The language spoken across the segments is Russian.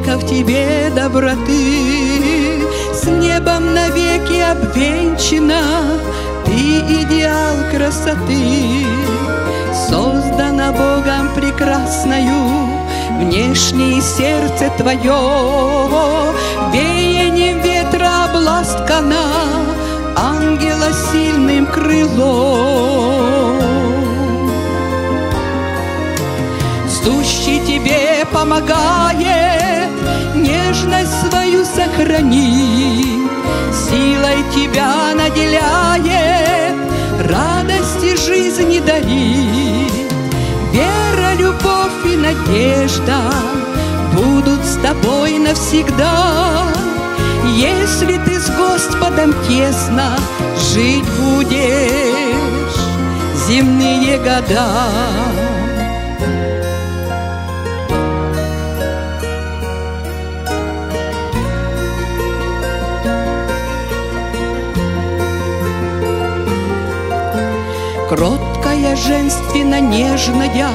сколько в тебе доброты, С небом навеки обвенчана, ты идеал красоты, Создана Богом прекрасною, Внешнее сердце твое, Веянием ветра областкана, Ангела сильным крылом. Сущий тебе помогает, Нежность свою сохрани, Силой тебя наделяет, Радости жизни дари. Вера, любовь и надежда Будут с тобой навсегда. Если ты с Господом тесно Жить будешь земные года. Кроткая, женственно нежная,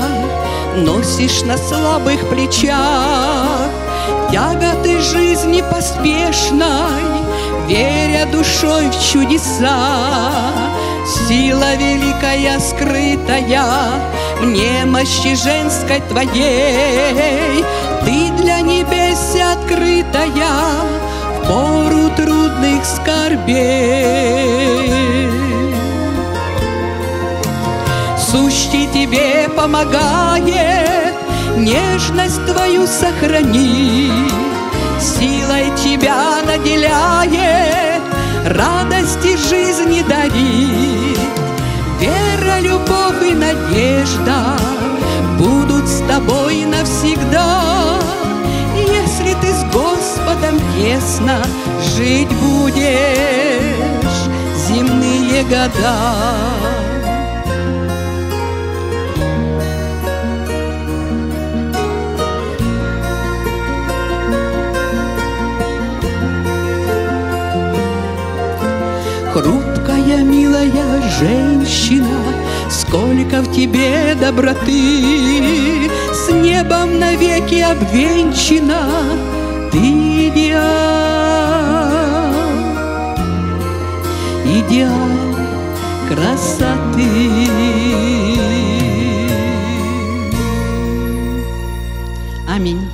Носишь на слабых плечах Тяготы жизни поспешной, Веря душой в чудеса. Сила великая скрытая В немощи женской твоей, Ты для небес открытая В пору трудных скорбей. Сущий тебе помогает, Нежность твою сохрани, Силой тебя наделяет, Радости жизни дари. Вера, любовь и надежда Будут с тобой навсегда. Если ты с Господом тесно Жить будешь земные года. Хрупкая, милая женщина, Сколько в тебе доброты, С небом навеки обвенчана, Ты идеал, идеал красоты. Аминь.